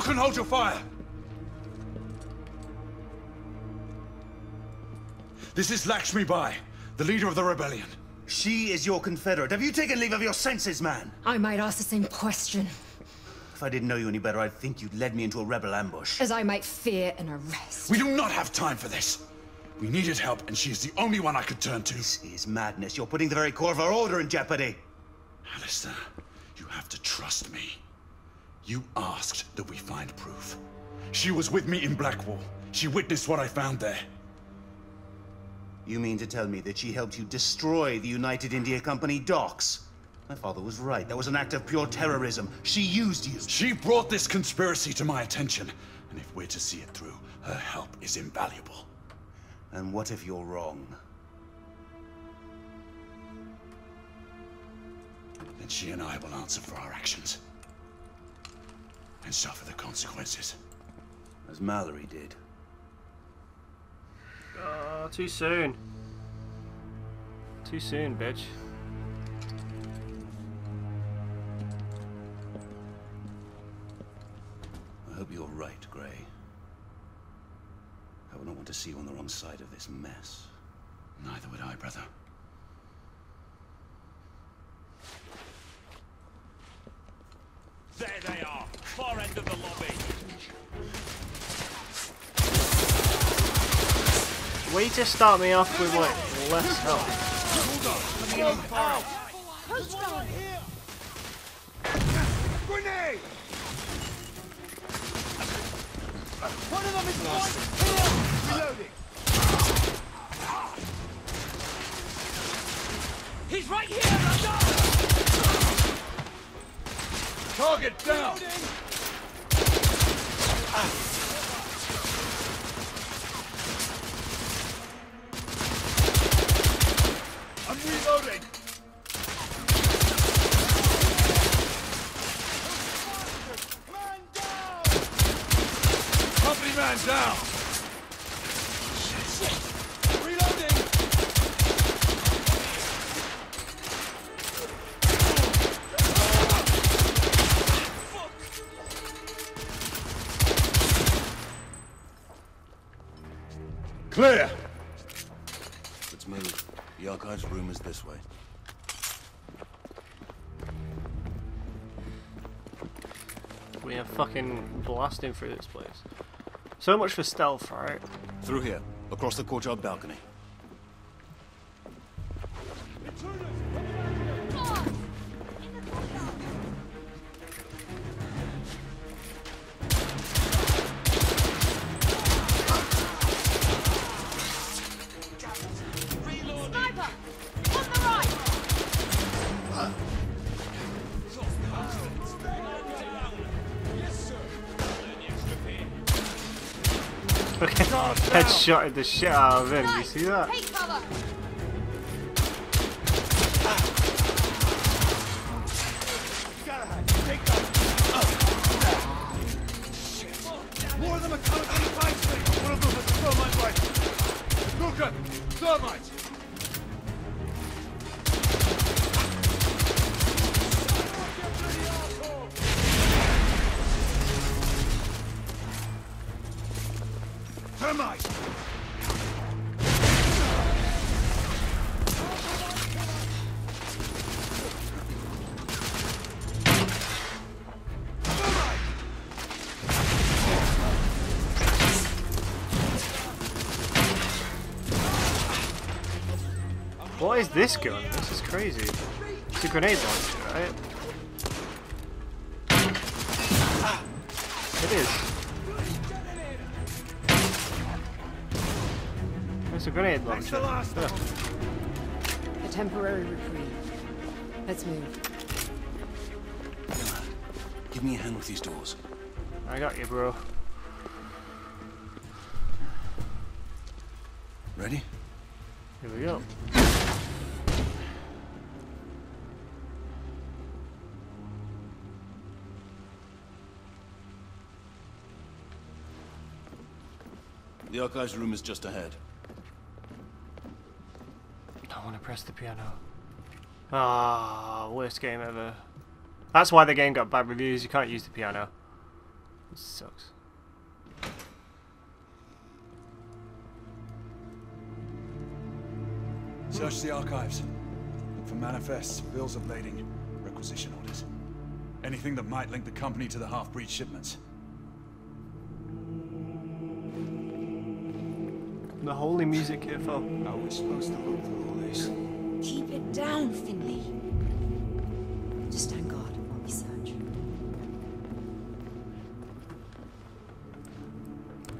Lucan, hold your fire! This is Lakshmi Bai, the leader of the rebellion. She is your confederate. Have you taken leave of your senses, man? I might ask the same question. If I didn't know you any better, I'd think you'd led me into a rebel ambush. As I might fear an arrest. We do not have time for this. We needed help, and she is the only one I could turn to. This is madness. You're putting the very core of our order in jeopardy. Alistair, you have to trust me. You asked that we find proof. She was with me in Blackwall. She witnessed what I found there. You mean to tell me that she helped you destroy the United India Company docks? My father was right. That was an act of pure terrorism. She used you. She brought this conspiracy to my attention. And if we're to see it through, her help is invaluable. And what if you're wrong? Then she and I will answer for our actions. And suffer the consequences. As Malory did. Uh, too soon. Too soon, bitch. I hope you're right, Gray. I would not want to see you on the wrong side of this mess. Neither would I, brother. Way just start me off with like less health. Grenade! One of them is right here! Reloading! He's right here! Target down! I'm reloading! Man down! Company man down! Reloading! Clear! Let's move. The archives room is this way. We are fucking blasting through this place. So much for stealth, right? Through here, across the courtyard balcony. Okay, headshotted the shit out of him. You see that? More of them are coming from the fire street! One of them has thermite rifle! Lucan! Thermite! Thermite! What is this gun? This is crazy. It's a grenade launcher, right? It is. It's a grenade launcher. Yeah. A temporary reprieve. Let's move. Give me a hand with these doors. I got you, bro. Ready? Here we go. The archives room is just ahead. I want to press the piano. Ah, worst game ever. That's why the game got bad reviews. You can't use the piano. This sucks. Search the archives. Look for manifests, bills of lading, requisition orders. Anything that might link the company to the half-breed shipments. The holy music here, Phil. How are we supposed to look through all this? Keep it down, Finley. Just stand guard while we search.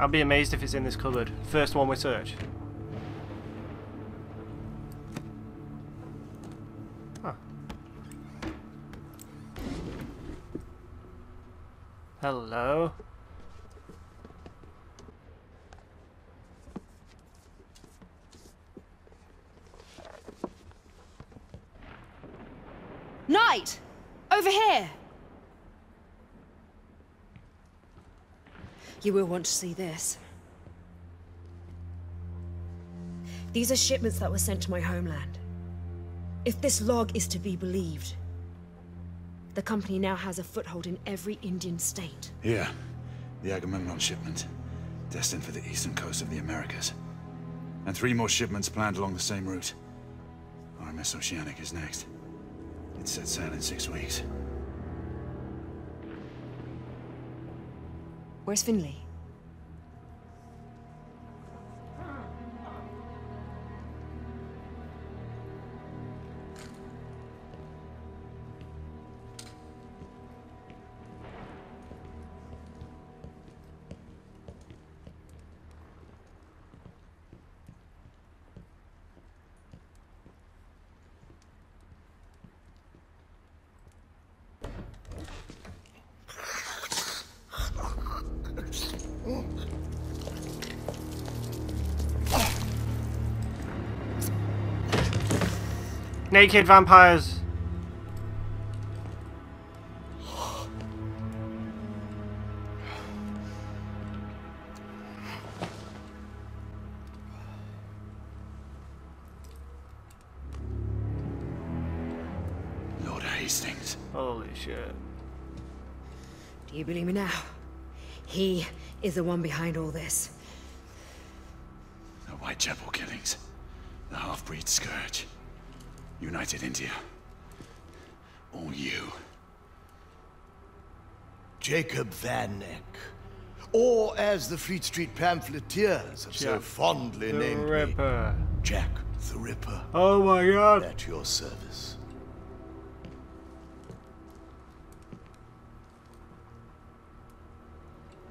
I'll be amazed if it's in this cupboard. First one we search. Knight! Over here! You will want to see this. These are shipments that were sent to my homeland. If this log is to be believed, the company now has a foothold in every Indian state. Here, the Agamemnon shipment, destined for the eastern coast of the Americas. And three more shipments planned along the same route. RMS Oceanic is next. It set sail in six weeks. Where's Finley? Naked vampires. Lord Hastings. Holy shit. Do you believe me now? He is the one behind all this. The Whitechapel killings. The half-breed scourge. United India. All you. Jacob Van Neck. Or as the Fleet Street pamphleteers have so fondly The named me, Ripper. Jack the Ripper. Oh my god. At your service.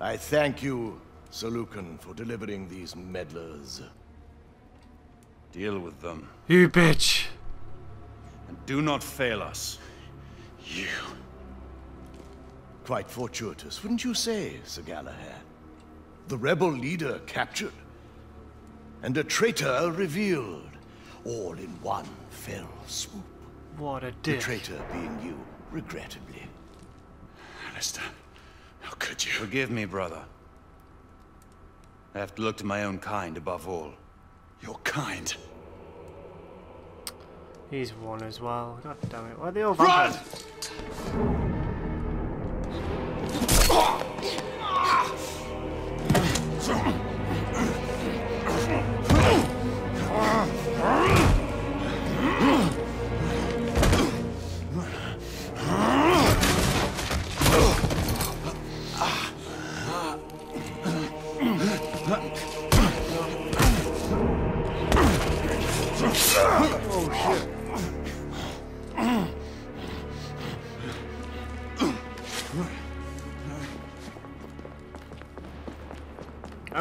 I thank you, Sir Lucan, for delivering these meddlers. Deal with them. You bitch. And do not fail us. You. Quite fortuitous, wouldn't you say, Sir Galahad? The rebel leader captured, and a traitor revealed, all in one fell swoop. What a The traitor being you, regrettably. Alistair, how could you? Forgive me, brother. I have to look to my own kind above all. Your kind. He's one as well. God damn it. Why are they all vampires?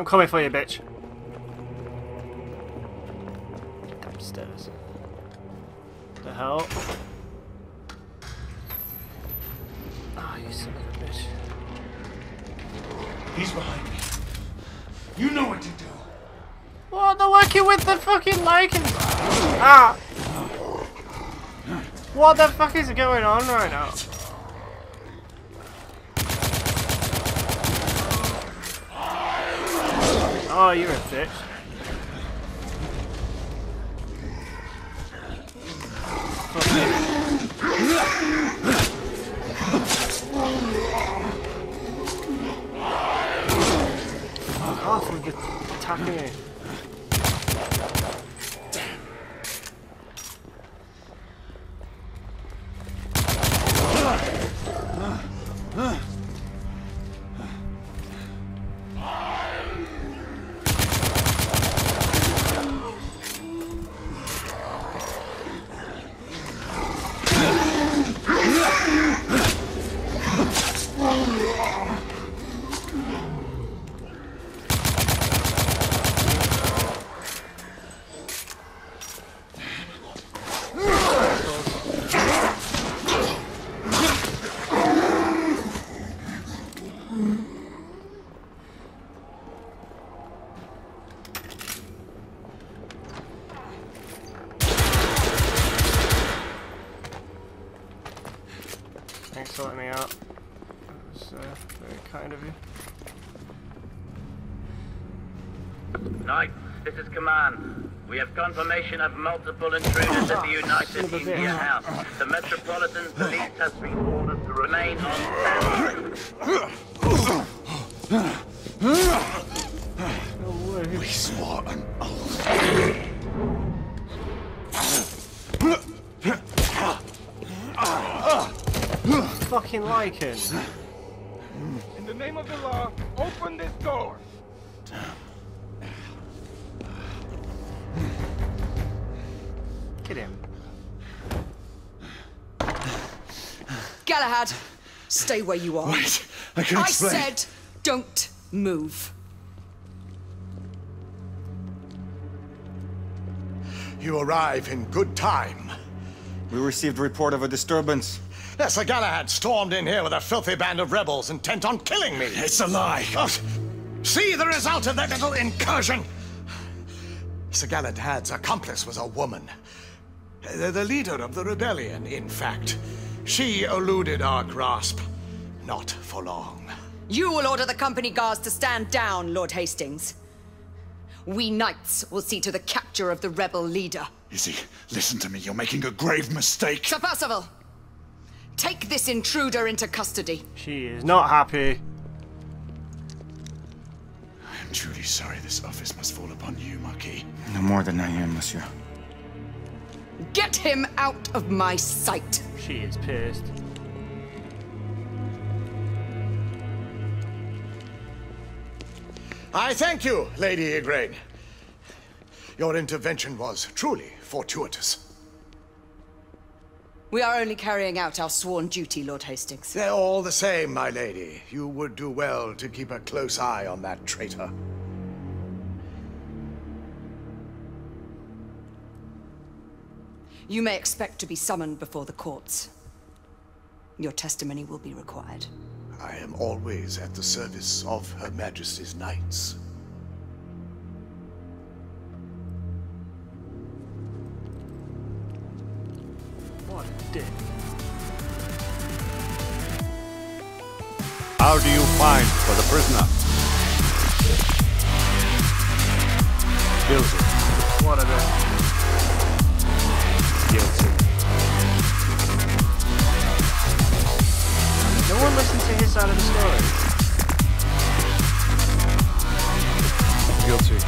I'm coming for you, bitch. Damn stairs. The hell? Ah, you son of a bitch. He's behind me. You know what to do. What? They're working with the fucking Lycans! Ah! What the fuck is going on right now? Oh, you're a bitch. they're Thanks for letting me out. That was uh, very kind of you. Knights, this is command. We have confirmation of multiple intruders at the United Son India bitch. House. The Metropolitan Police has been ordered to remain on standby. Fucking Lycan. In the name of the law, open this door. Get him. Galahad, stay where you are. Wait, I can I said, don't move. You arrive in good time. We received a report of a disturbance. Yes, Sir Galahad stormed in here with a filthy band of rebels intent on killing me. It's a lie. Oh, see the result of that little incursion! Sir Galahad's accomplice was a woman. The, the leader of the rebellion, in fact. She eluded our grasp. Not for long. You will order the company guards to stand down, Lord Hastings. We knights will see to the capture of the rebel leader. Izzy, listen to me. You're making a grave mistake. Sir Percival, take this intruder into custody. She is not happy. I'm truly sorry this office must fall upon you, Marquis. No more than I am, monsieur. Get him out of my sight. She is pissed. I thank you, Lady Igraine. Your intervention was truly fortuitous. We are only carrying out our sworn duty, Lord Hastings. They're all the same, my lady. You would do well to keep a close eye on that traitor. You may expect to be summoned before the courts. Your testimony will be required. I am always at the service of Her Majesty's knights. How do you find for the prisoner? Guilty. What are they? Guilty. No one listens to his side of the story. Guilty.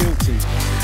Guilty.